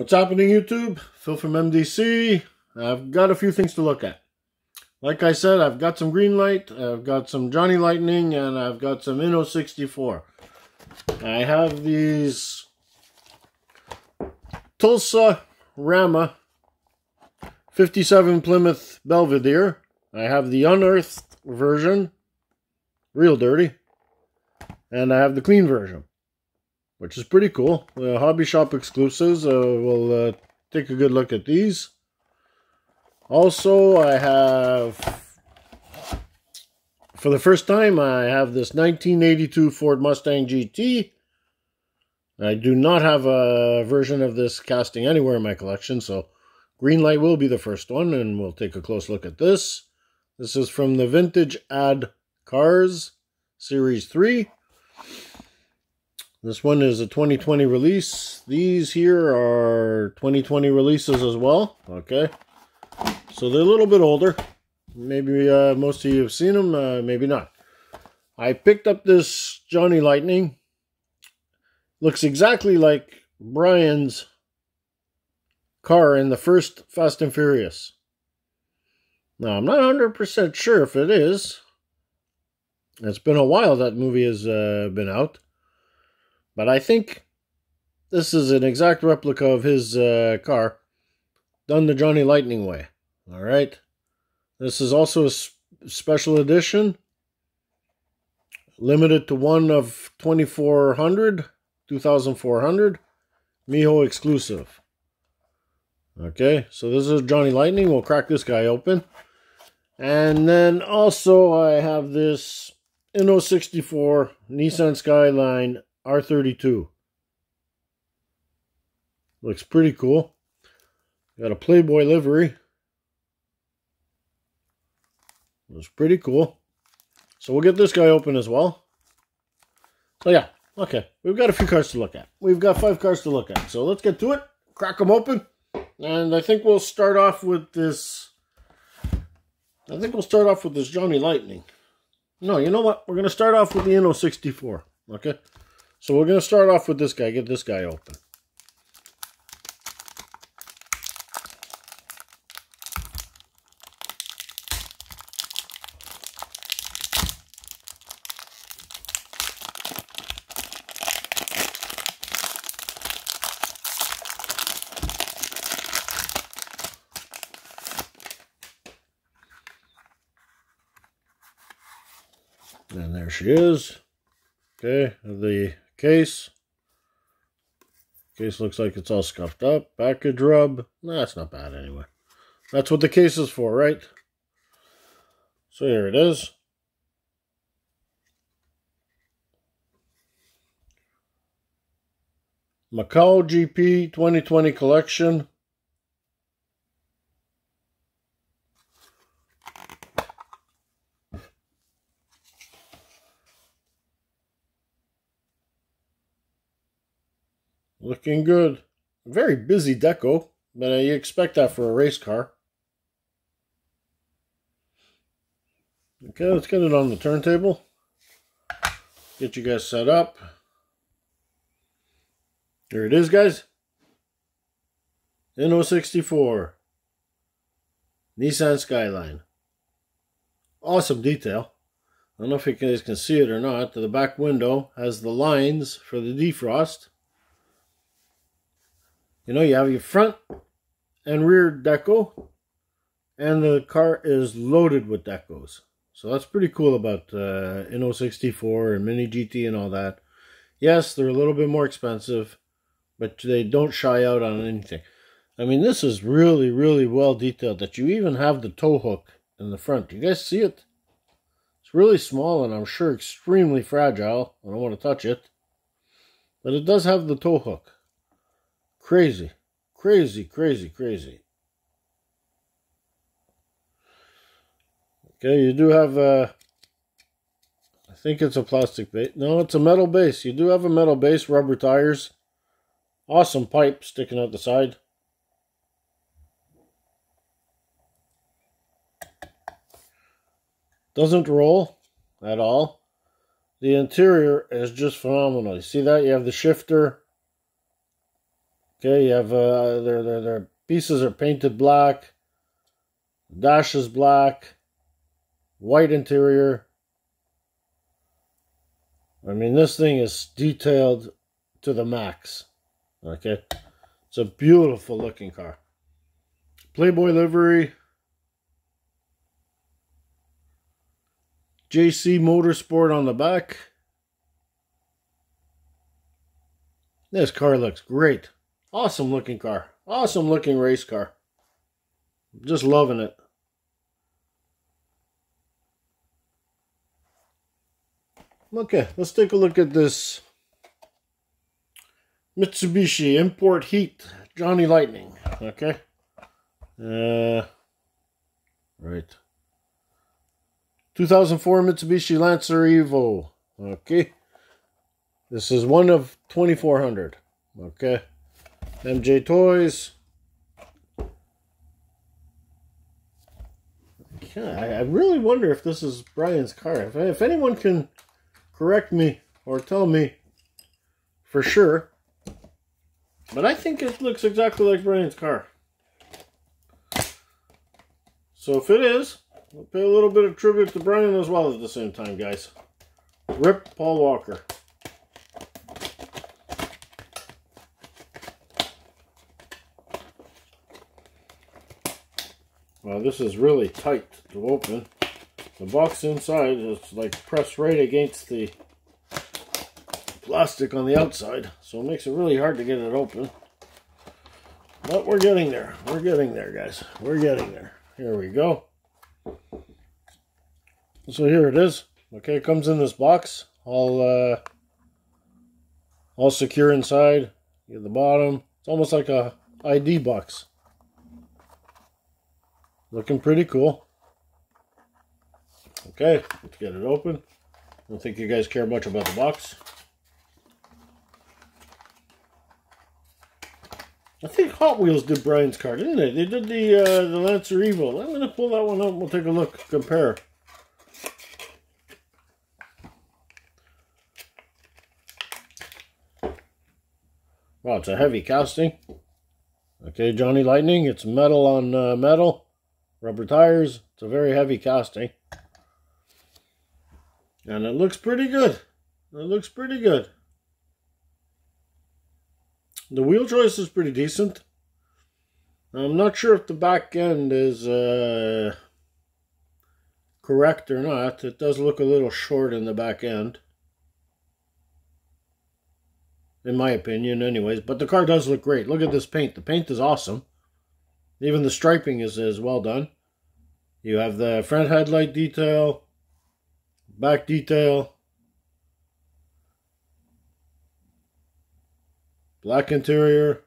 What's happening, YouTube? Phil from MDC. I've got a few things to look at. Like I said, I've got some Greenlight, I've got some Johnny Lightning, and I've got some Inno64. I have these Tulsa Rama 57 Plymouth Belvedere. I have the unearthed version, real dirty, and I have the clean version which is pretty cool. Uh, hobby shop exclusives. Uh, we'll uh, take a good look at these. Also, I have, for the first time, I have this 1982 Ford Mustang GT. I do not have a version of this casting anywhere in my collection, so Greenlight will be the first one, and we'll take a close look at this. This is from the Vintage Ad Cars Series 3. This one is a 2020 release. These here are 2020 releases as well. Okay. So they're a little bit older. Maybe uh, most of you have seen them, uh, maybe not. I picked up this Johnny Lightning. Looks exactly like Brian's car in the first Fast and Furious. Now, I'm not 100% sure if it is. It's been a while that movie has uh, been out. But I think this is an exact replica of his uh, car, done the Johnny Lightning way. All right. This is also a special edition, limited to one of 2400, 2400, Miho exclusive. Okay, so this is Johnny Lightning. We'll crack this guy open. And then also I have this Inno 64 Nissan Skyline R32. Looks pretty cool. Got a Playboy livery. Looks pretty cool. So we'll get this guy open as well. So yeah, okay. We've got a few cards to look at. We've got five cards to look at. So let's get to it. Crack them open. And I think we'll start off with this. I think we'll start off with this Johnny Lightning. No, you know what? We're going to start off with the Inno64. Okay? So we're going to start off with this guy. Get this guy open. And there she is. Okay, the Case. Case looks like it's all scuffed up. Package rub. Nah, that's not bad anyway. That's what the case is for, right? So here it is. Macau GP 2020 collection. Looking good. Very busy deco, but you expect that for a race car. Okay, let's get it on the turntable. Get you guys set up. Here it is, guys. Inno 64. Nissan Skyline. Awesome detail. I don't know if you guys can see it or not. The back window has the lines for the defrost. You know, you have your front and rear deco, and the car is loaded with decos. So that's pretty cool about uh, Inno 64 and Mini GT and all that. Yes, they're a little bit more expensive, but they don't shy out on anything. I mean, this is really, really well detailed that you even have the tow hook in the front. You guys see it? It's really small and I'm sure extremely fragile. I don't want to touch it. But it does have the tow hook. Crazy. Crazy, crazy, crazy. Okay, you do have a... I think it's a plastic base. No, it's a metal base. You do have a metal base, rubber tires. Awesome pipe sticking out the side. Doesn't roll at all. The interior is just phenomenal. You see that? You have the shifter Okay, you have uh, their, their, their pieces are painted black. Dash is black. White interior. I mean, this thing is detailed to the max. Okay. It's a beautiful looking car. Playboy livery. JC Motorsport on the back. This car looks great. Awesome looking car. Awesome looking race car. Just loving it. Okay, let's take a look at this Mitsubishi Import Heat Johnny Lightning. Okay. Uh, right. 2004 Mitsubishi Lancer Evo. Okay. This is one of 2400. Okay. MJ Toys. Yeah, I really wonder if this is Brian's car. If, if anyone can correct me or tell me for sure. But I think it looks exactly like Brian's car. So if it is, we'll pay a little bit of tribute to Brian as well at the same time, guys. Rip Paul Walker. Well, this is really tight to open. The box inside is like pressed right against the plastic on the outside, so it makes it really hard to get it open. But we're getting there. We're getting there, guys. We're getting there. Here we go. So here it is. Okay, it comes in this box, all uh, all secure inside. At the bottom, it's almost like a ID box. Looking pretty cool. Okay, let's get it open. I don't think you guys care much about the box. I think Hot Wheels did Brian's car, didn't they? They did the uh, the Lancer Evo. I'm going to pull that one up we'll take a look, compare. Wow, it's a heavy casting. Okay, Johnny Lightning, it's metal on uh, metal, rubber tires. It's a very heavy casting. And it looks pretty good. It looks pretty good. The wheel choice is pretty decent. I'm not sure if the back end is uh, correct or not. It does look a little short in the back end. In my opinion, anyways. But the car does look great. Look at this paint. The paint is awesome. Even the striping is, is well done. You have the front headlight detail, back detail, black interior.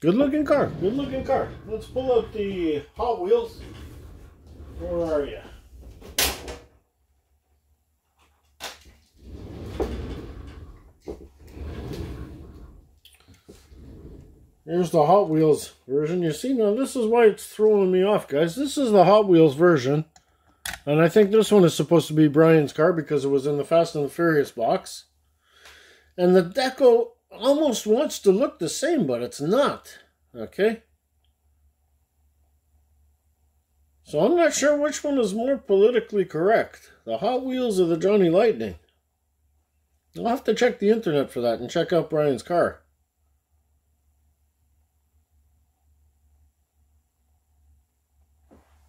Good looking car, good looking car. Let's pull out the Hot Wheels. Where are you? Here's the Hot Wheels version. You see, now this is why it's throwing me off, guys. This is the Hot Wheels version. And I think this one is supposed to be Brian's car because it was in the Fast and the Furious box. And the deco almost wants to look the same, but it's not. Okay? So I'm not sure which one is more politically correct. The Hot Wheels or the Johnny Lightning. I'll have to check the internet for that and check out Brian's car.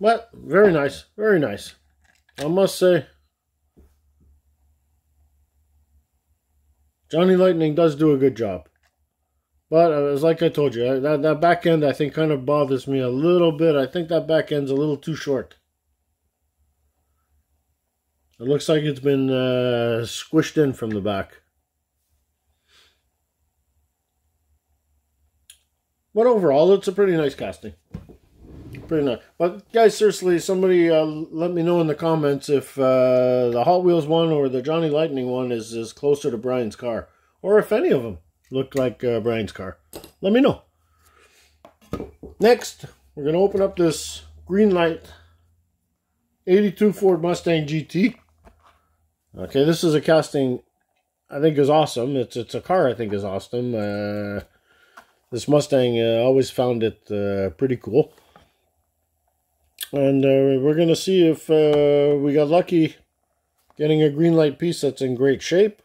But very nice, very nice. I must say, Johnny Lightning does do a good job. But uh, as like I told you, that, that back end I think kind of bothers me a little bit. I think that back end's a little too short. It looks like it's been uh, squished in from the back. But overall, it's a pretty nice casting pretty nice. But guys, seriously, somebody uh, let me know in the comments if uh, the Hot Wheels one or the Johnny Lightning one is, is closer to Brian's car. Or if any of them look like uh, Brian's car. Let me know. Next, we're going to open up this Greenlight 82 Ford Mustang GT. Okay, this is a casting I think is awesome. It's it's a car I think is awesome. Uh, this Mustang, uh, always found it uh, pretty cool. And uh, we're going to see if uh, we got lucky getting a Greenlight piece that's in great shape.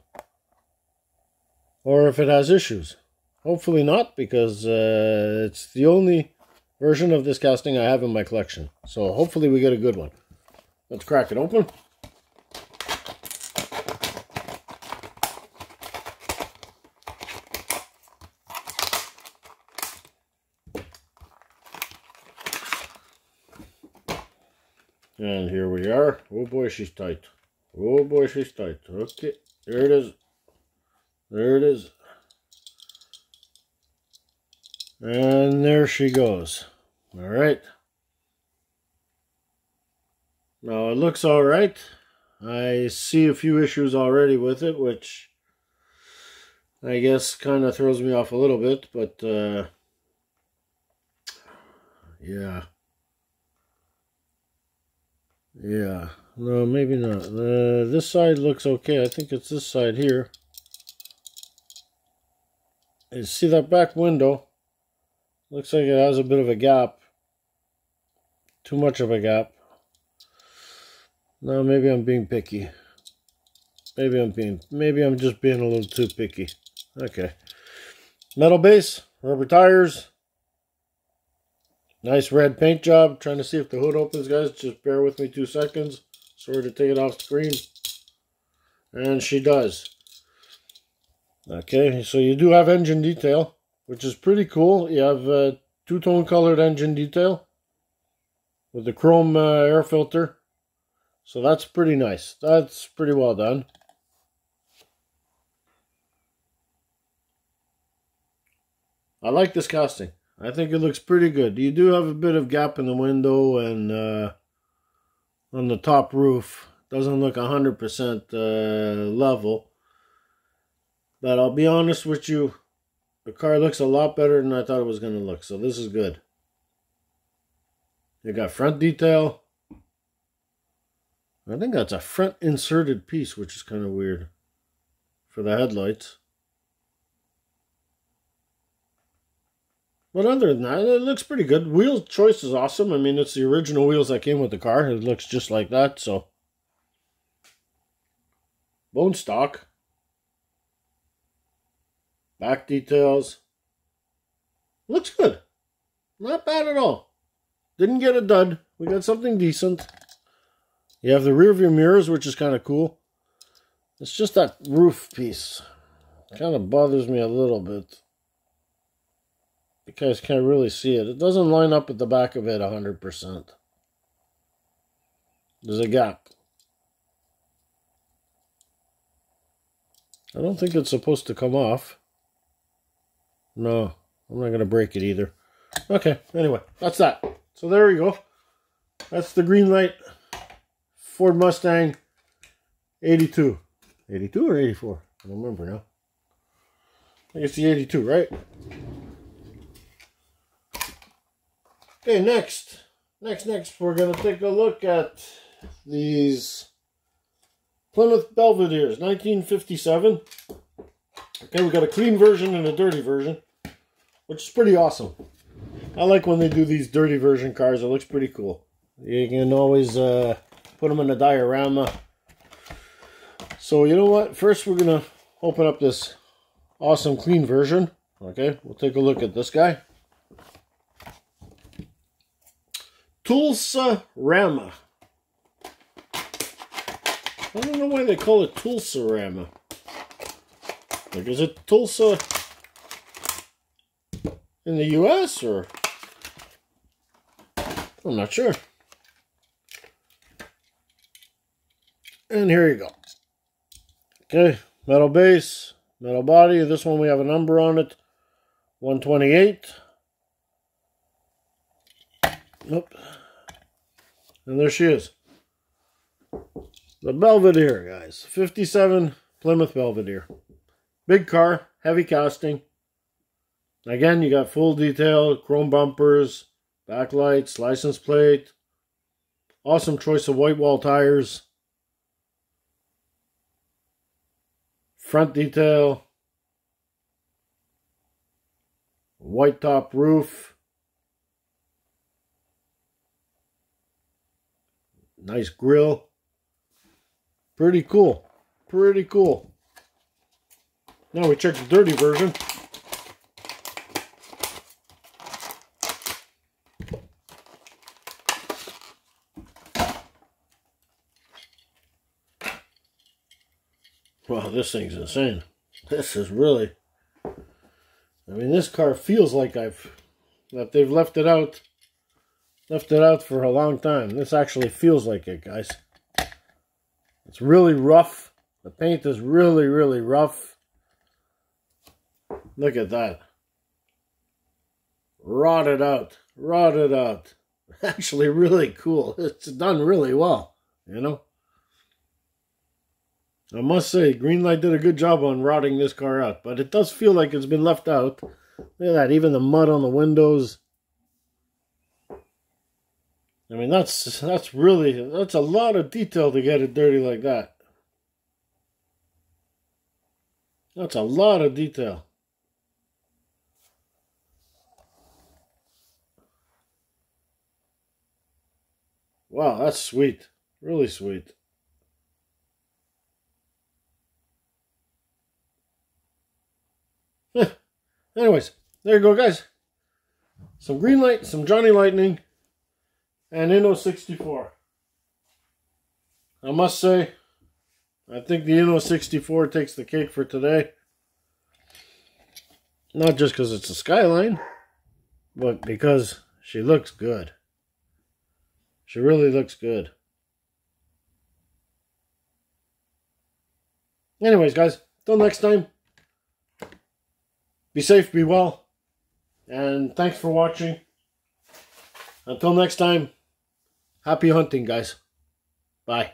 Or if it has issues. Hopefully not, because uh, it's the only version of this casting I have in my collection. So hopefully we get a good one. Let's crack it open. And here we are. Oh boy, she's tight. Oh boy, she's tight. Okay, there it is. There it is. And there she goes. All right. Now it looks all right. I see a few issues already with it, which I guess kind of throws me off a little bit, but uh, yeah. Yeah, no, maybe not. Uh, this side looks okay. I think it's this side here. You see that back window? Looks like it has a bit of a gap. Too much of a gap. No, maybe I'm being picky. Maybe I'm being, maybe I'm just being a little too picky. Okay. Metal base, rubber tires, Nice red paint job. Trying to see if the hood opens, guys. Just bear with me two seconds. Sorry to take it off screen. And she does. Okay, so you do have engine detail, which is pretty cool. You have a two-tone colored engine detail with the chrome uh, air filter. So that's pretty nice. That's pretty well done. I like this casting. I think it looks pretty good. You do have a bit of gap in the window and uh, on the top roof. Doesn't look 100% uh, level. But I'll be honest with you, the car looks a lot better than I thought it was going to look. So this is good. You got front detail. I think that's a front inserted piece, which is kind of weird for the headlights. But other than that, it looks pretty good. Wheel choice is awesome. I mean, it's the original wheels that came with the car. It looks just like that, so. Bone stock. Back details. Looks good. Not bad at all. Didn't get a dud. We got something decent. You have the rear view mirrors, which is kind of cool. It's just that roof piece. Kind of bothers me a little bit. You guys can't really see it. It doesn't line up at the back of it 100%. There's a gap. I don't think it's supposed to come off. No, I'm not going to break it either. Okay, anyway, that's that. So there we go. That's the Greenlight Ford Mustang 82. 82 or 84? I don't remember now. I it's the 82, right? Okay, next. Next, next, we're going to take a look at these Plymouth Belvederes, 1957. Okay, we got a clean version and a dirty version, which is pretty awesome. I like when they do these dirty version cars. It looks pretty cool. You can always uh, put them in a diorama. So, you know what? First, we're going to open up this awesome clean version. Okay, we'll take a look at this guy. Tulsa Rama. I don't know why they call it Tulsarama. Like, is it Tulsa in the U.S. or? I'm not sure. And here you go. Okay, metal base, metal body. This one we have a number on it. 128. Nope. And there she is. The Belvedere, guys. 57 Plymouth Belvedere. Big car, heavy casting. Again, you got full detail, chrome bumpers, backlights, license plate. Awesome choice of white wall tires. Front detail. White top roof. Nice grill. Pretty cool. Pretty cool. Now we check the dirty version. Wow, this thing's insane. This is really... I mean, this car feels like I've... That they've left it out. Left it out for a long time. This actually feels like it, guys. It's really rough. The paint is really, really rough. Look at that. Rotted out. Rotted out. Actually really cool. It's done really well, you know? I must say, Greenlight did a good job on rotting this car out, but it does feel like it's been left out. Look at that, even the mud on the windows. I mean, that's that's really, that's a lot of detail to get it dirty like that. That's a lot of detail. Wow, that's sweet. Really sweet. Anyways, there you go, guys. Some Greenlight, some Johnny Lightning, and Inno 64. I must say, I think the Inno 64 takes the cake for today. Not just because it's a Skyline, but because she looks good. She really looks good. Anyways, guys, till next time. Be safe, be well, and thanks for watching. Until next time, happy hunting, guys. Bye.